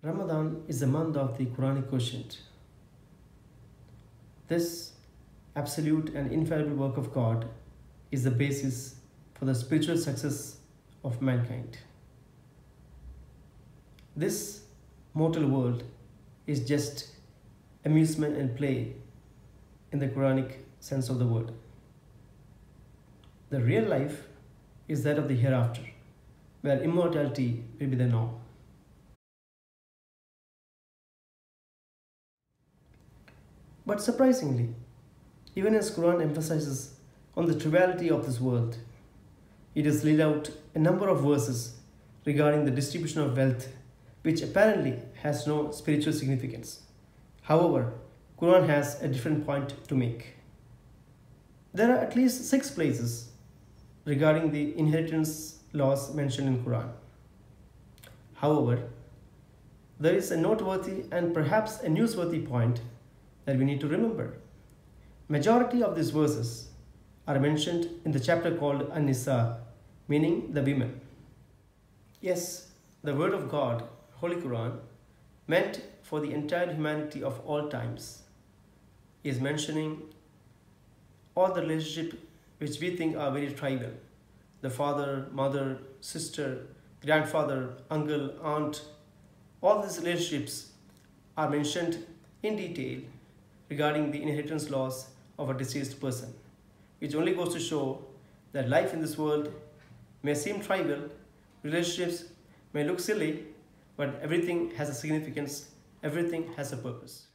Ramadan is the month of the Quranic quotient. This absolute and infallible work of God is the basis for the spiritual success of mankind. This mortal world is just amusement and play in the Quranic sense of the word. The real life is that of the hereafter, where immortality will be the norm. But surprisingly, even as Quran emphasizes on the triviality of this world, it has laid out a number of verses regarding the distribution of wealth which apparently has no spiritual significance. However, Quran has a different point to make. There are at least six places regarding the inheritance laws mentioned in Quran. However, there is a noteworthy and perhaps a newsworthy point that we need to remember. Majority of these verses are mentioned in the chapter called An-Nisa, meaning the women. Yes, the word of God, Holy Quran, meant for the entire humanity of all times, is mentioning all the relationship which we think are very trivial. The father, mother, sister, grandfather, uncle, aunt, all these relationships are mentioned in detail regarding the inheritance laws of a deceased person, which only goes to show that life in this world may seem trivial, relationships may look silly, but everything has a significance, everything has a purpose.